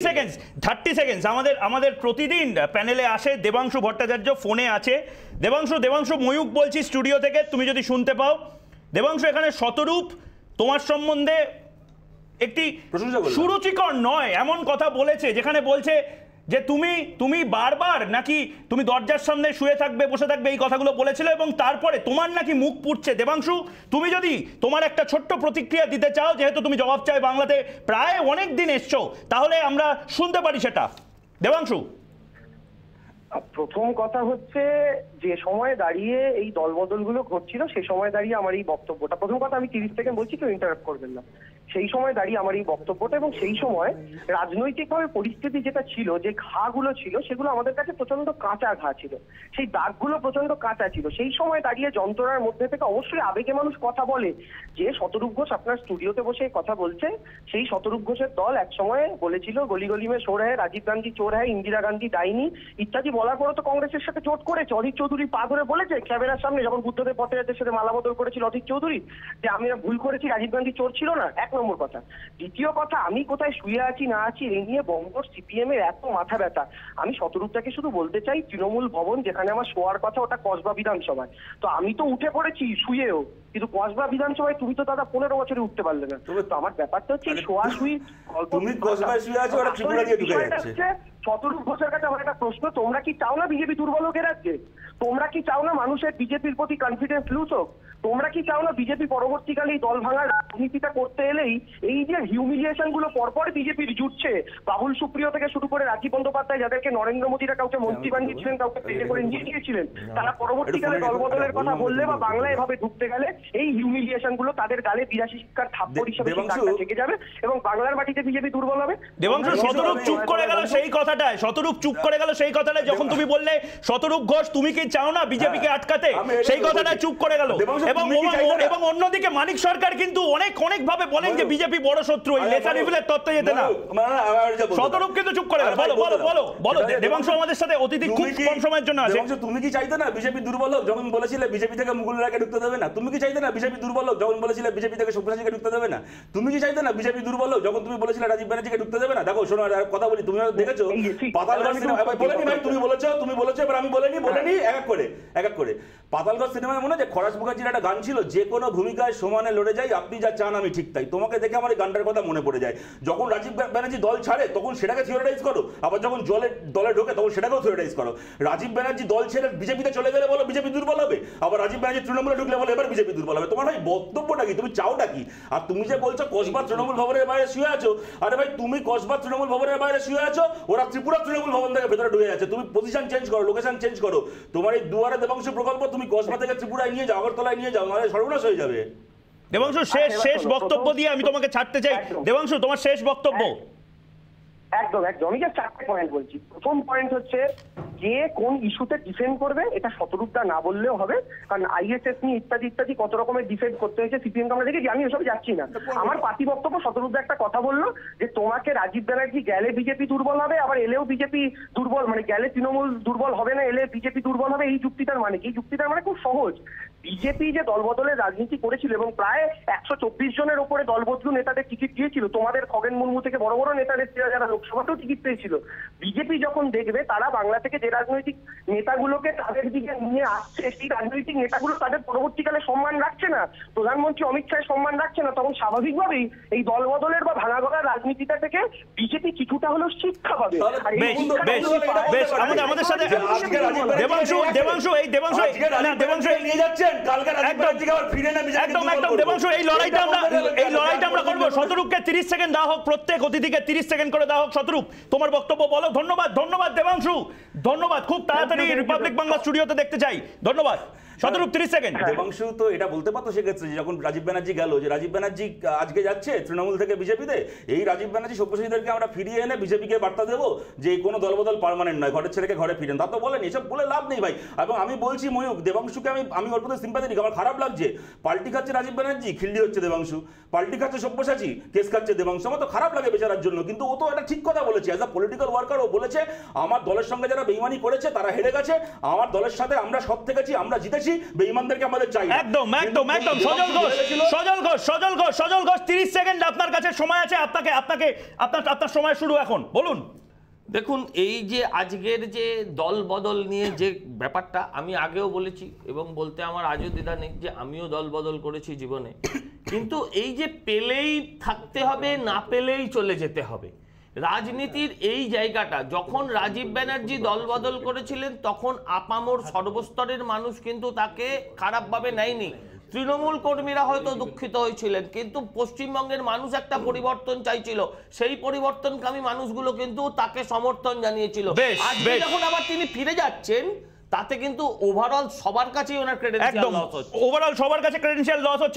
Seconds thirty seconds আমাদের আমাদের প্রতিদিন প্যানেলে আসে দেবাংশু ভট্টাচার্য ফোনে আছে। দেবাংশু দেবাংশু ময়ূক বলছি স্টুডিও থেকে তুমি যদি শুনতে পাও। দেবাংশু এখানে শতরূপ তোমার সম্বন্ধে একটি সুরুচিকর নয় এমন কথা বলেছে যেখানে বলছে যে তুমি তুমি বারবার নাকি তুমি দরজার সামনে শুয়ে থাকবে, বসে থাকবে, এই কথাগুলো বলেছিল এবং তারপরে তোমার নাকি মুখ পুড়ছে। দেবাংশু, তুমি যদি তোমার একটা ছোট্ট প্রতিক্রিয়া দিতে চাও, যেহেতু তুমি জবাব চাই বাংলাতে প্রায় অনেক দিন এসছো, তাহলে আমরা শুনতে পারি সেটা। দেবাংশু। প্রথম কথা হচ্ছে, যে সময়ে দাঁড়িয়ে এই দলবদলগুলো ঘটছিল, সে সময় দাঁড়িয়ে আমার এই বক্তব্যটা। প্রথম কথা আমি তিরিশ সেকেন্ড বলছি, কেউ ইন্টারাপ্ট করবেন না। সেই সময় দাঁড়িয়ে আমার এই বক্তব্যটা এবং সেই সময় রাজনৈতিকভাবে পরিস্থিতি যেটা ছিল, যে ঘাগুলো ছিল, সেগুলো আমাদের কাছে প্রচণ্ড কাঁচা ঘা ছিল। সেই দাগগুলো প্রচণ্ড কাঁচা ছিল। সেই সময় দাঁড়িয়ে যন্ত্রণার মধ্যে থেকে অবশ্যই আবেগে মানুষ কথা বলে, যে শতরূপ ঘোষ আপনার স্টুডিওতে বসে কথা বলছে সেই শতরূপ ঘোষের দল একসময় বলেছিল, গলি গলি মে চোর হ্যায়, রাজীব গান্ধী চোর হ্যায়, ইন্দিরা গান্ধী ডাইনি, ইত্যাদি বলার পরে তো কংগ্রেসের সাথে জোট করেছে। অধীর চৌধুরী পা ধরে বলেছে, ক্যামেরার সামনে যখন বুদ্ধদেব ভট্টাচার্যের সাথে মালা বদল করেছিল অধীর চৌধুরী, যে আমি ভুল করেছি, রাজীব গান্ধী চোর ছিল না। এক নম্বর কথা। দ্বিতীয় কথা, আমি কোথায় শুয়ে আছি, না আছি, এই নিয়ে বঙ্গ সিপিএম এর এত মাথা ব্যথা। আমি শতরূপটাকে শুধু বলতে চাই, তৃণমূল ভবন যেখানে আমার শোয়ার কথা ওটা কসবা বিধানসভায়। তো আমি তো উঠে পড়েছি, শুয়েও। কিন্তু কসবা বিধানসভায় তুমি তো দাদা পনেরো বছরে উঠতে পারলে না। তবে- তো আমার ব্যাপারটা হচ্ছে এই আরে শোয়া শুই গল্প তুমি কসবায় শুয়ে আছো, ওরা ত্রিপুরা দিয়ে ঢুকে যাচ্ছে। শতরূপ ঘোষের কাছে আমার একটা প্রশ্ন তোমরা কি চাও না বিজেপি দুর্বল হোক রাজ্যে তোমরা কি চাও না মানুষের বিজেপির প্রতি কনফিডেন্স লুজ হোক? তোমরা কি চাও না বিজেপি পরবর্তীকালে এই দল ভাঙার রাজনীতিটা করতে এলেই এই যে হিউমিলিয়েশনগুলো পরপর বিজেপির জুটছে বাবুল সুপ্রিয় থেকে শুরু করে রাজীব বন্দ্যোপাধ্যায় যাদেরকে নরেন্দ্র মোদীরা কাউকে মন্ত্রী বানিয়েছিলেন কাউকে পেটে করে নিয়ে গিয়েছিলেন তারা পরবর্তীকালে একটু ফোনে দলবদলের কথা বললে বা বাংলায় এভাবে ঢুকতে গেলে এই হিউমিলিয়েশনগুলো তাদের গালে বিরাশি শিক্ষার থাপ্পড় হিসেবে থেকে যাবে এবং বাংলার মাটিতে বিজেপি দুর্বল হবে। দেবাংশু শতরূপ চুপ করে গেল সেই কথাটায় শতরূপ চুপ করে গেল সেই কথাটায় যখন তুমি বললে শতরূপ ঘোষ তুমি কি চাও না বিজেপিকে আটকাতে? সেই কথাটা চুপ করে গেল। এবং? এবং অন্যদিকে মানিক সরকার কিন্তু অনেক অনেক ভাবে বলেন যে বিজেপি বড় শত্রু এই লেসার তত্ত্ব যেতে না। শতরূপ কিন্তু চুপ করে গেল। বলো বলো বলো বলো দেবাংশু আমাদের সাথে অতিথি খুব কম সময়ের জন্য আছে। তুমি কি চাইতে না? বিজেপি দুর্বল যখন বলেছিলে বিজেপি থেকে মুকুল রায়কে ঢুকতে দেবে না তুমি কি চাইতে না বিজেপি দুর্বল হোক যখন বলেছিলে বিজেপি থেকে সুপ্রসাদকে ঢুকতে দেবে না তুমি কি চাইতে না বিজেপি দুর্বল হোক যখন তুমি বলেছিলে রাজীব ব্যানার্জিকে ঢুকতে দেবে না? দেখো শোনো আর কথা বলি তুমি দেখেছ যে পাতালগড় সিনেমা বলেনি ভাই তুমি বলেছ তুমি বলেছ এবার আমি বলেনি বলেনি এক এক করে এক এক করে। পাতালগড় সিনেমায় মনে খরাস মুখার্জির একটা গান ছিল যে কোনো ভূমিকায় সমানে লড়ে যাই আপনি যা চান আমি ঠিক তাই। তোমাকে দেখে আমার এই গানটার কথা মনে পড়ে যায়। যখন রাজীব ব্যানার্জি দল ছাড়ে তখন সেটাকে করো। আবার যখন জলে দলে ঢোকে তখন সেটাকেও থিওরিটাইজ করো। রাজীব ব্যানার্জি দল ছেড়ে বিজেপিতে চলে গেলে বলো বিজেপি দুর্বল হবে আবার রাজীব ব্যানার্জি তৃণমূলে ঢুকলে বলো এবার বিজেপি দুর্বল হবে। তোমার ভাই বক্তব্যটা কি? তুমি চাওটা কি? আর তুমি যে বলছো কসবা তৃণমূল ভবনের বাইরে শুয়ে আছো আরে ভাই তুমি কসবা তৃণমূল ভবনের বাইরে শুয়ে আছো ওরা ত্রিপুরা তৃণমূল ভবন থেকে ভেতরে ঢুকে যাচ্ছে। তুমি পজিশন চেঞ্জ করো লোকেশন চেঞ্জ করো। তোমার এই দুয়ারে দেবাংশ প্রকল্প তুমি কসবা থেকে ত্রিপুরায় নিয়ে যাও আগরতলায় নিয়ে যাও নাহলে সর্বনাশ হয়ে যাবে। দেবাংশু শেষ শেষ বক্তব্য দিয়ে আমি তোমাকে ছাড়তে চাই। দেবাংশু তোমার শেষ বক্তব্য। একদম একদম। আমি জাস্ট চারটে পয়েন্ট বলছি। প্রথম পয়েন্ট হচ্ছে যে কোন ইস্যুতে ডিফেন্ড করবে, এটা শতরূপটা না বললেও হবে। কারণ আইএসএস নিয়ে ইত্যাদি ইত্যাদি কত রকমের ডিফেন্ড করতে হয়েছে, সিপিএম আমরা দেখেছি, আমি এসব যাচ্ছি না। আমার পার্টি বক্তব্য শতরূপদা একটা কথা বলল, যে তোমাকে রাজীব ব্যানার্জি গেলে বিজেপি দুর্বল হবে, আবার এলেও বিজেপি দুর্বল মানে গেলে তৃণমূল দুর্বল হবে না, এলে বিজেপি দুর্বল হবে, এই যুক্তিটার মানে এই যুক্তিটার মানে খুব সহজ। বিজেপি যে দলবদলের রাজনীতি করেছিল এবং প্রায় একশো চব্বিশ জনের ওপরে দলবদলু নেতাদের টিকিট দিয়েছিল, তোমাদের খগেন মুর্মু থেকে বড় বড় নেতাদের, যারা যারা লোকসভাতেও টিকিট পেয়েছিল, বিজেপি যখন দেখবে, তারা বাংলা থেকে যে রাজনৈতিক নেতাগুলোকে তাদের দিকে নিয়ে আসছে সেই রাজনৈতিক নেতাগুলো তাদের পরবর্তীকালে সম্মান রাখছে না। প্রধানমন্ত্রী অমিত শাহ সম্মান রাখছে না তখন স্বাভাবিকভাবেই এই দলবদলের বা ভাঙাগড়ার রাজনীতিটা থেকে বিজেপি কিছুটা হলেও শিক্ষা পাবে। আমাদের আমাদের সাথে দেবাংশু দেবাংশু এই দেবাংশু না দেবাংশু এই- নিয়ে যাচ্ছেন কালকে একদম। ব্যানার্জিকে আবার ফিরে না বিজেপি একদম একদম দেবাংশু এই লড়াইটা আমরা এই লড়াইটা আমরা করব। শতরূপকে তিরিশ সেকেন্ড দেওয়া হোক প্রত্যেক অতিথিকে তিরিশ সেকেন্ড করে দেওয়া হোক শতরূপ। তোমার বক্তব্য বলো ধন্যবাদ ধন্যবাদ দেবাংশু। ধন্যবাদ। খুব তাড়াতাড়ি. রিপাবলিক বাংলা স্টুডিওতে দেখতে চাই। ধন্যবাদ। শতরূপ তিরিশ সেকেন্ড। দেবাংশু তো এটা বলতে পারতো সেক্ষেত্রে যখন রাজীব ব্যানার্জি গেল যে রাজীব ব্যানার্জি আজকে যাচ্ছে তৃণমূল থেকে বিজেপিতে এই রাজীব ব্যানার্জি সব্যসাচীদেরকে আমরা ফিরিয়ে এনে বিজেপিকে বার্তা দেবো যে কোনো দলবদল পার্মানেন্ট নয় ঘরের ছেলেকে ঘরে ফিরেন তা তো বলেন এসব বলে লাভ নেই ভাই। এবং আমি বলছি ময়ূক দেবাংশুকে আমি আমি ওর প্রতি সিম্পাথেটিক আমার খারাপ লাগছে। পাল্টি খাচ্ছে রাজীব ব্যানার্জি খিল্লি হচ্ছে দেবাংশু। পাল্টি খাচ্ছে সব্যসাচী কেস খাচ্ছে দেবাংশু। আমার তো খারাপ লাগে বেচারার জন্য কিন্তু ও তো একটা ঠিক কথা বলেছে। অ্যাজ আ পলিটিক্যাল ওয়ার্কার ও বলেছে আমার দলের সঙ্গে যারা বেইমানি করেছে তারা হেরে গেছে। আমার দলের সাথে আমরা সব থেকেছি আমরা জিতেছি। বেশি বেঈমানদেরকে আমাদের চাই একদম একদম একদম। সজল ঘোষ সজল ঘোষ সজল ঘোষ সজল ঘোষ তিরিশ সেকেন্ড আপনার কাছে সময় আছে আপনাকে আপনাকে আপনার আপনার সময় শুরু এখন বলুন। দেখুন এই যে আজকের যে দল বদল নিয়ে যে ব্যাপারটা আমি আগেও বলেছি এবং বলতে আমার আজও দ্বিধা নেই যে আমিও দল বদল করেছি জীবনে। কিন্তু এই যে পেলেই থাকতে হবে না পেলেই চলে যেতে হবে রাজনীতির এই জায়গাটা যখন রাজীব ব্যানার্জি দল বদল করেছিলেন তখন আপামর সর্বস্তরের মানুষ কিন্তু তাকে খারাপভাবে নেয়নি। তৃণমূল কর্মীরা হয়তো দুঃখিত হয়েছিলেন কিন্তু পশ্চিমবঙ্গের মানুষ একটা পরিবর্তন চাইছিল। সেই পরিবর্তনকামী মানুষগুলো কিন্তু তাকে সমর্থন জানিয়েছিল। আজকে যখন আবার তিনি ফিরে যাচ্ছেন তাতে কিন্তু ওভারঅল সবার কাছেই ওনার ক্রেডেন্সিয়াল লস হচ্ছে। ওভারঅল সবার কাছে ক্রেডেন্সিয়াল লস হচ্ছিল।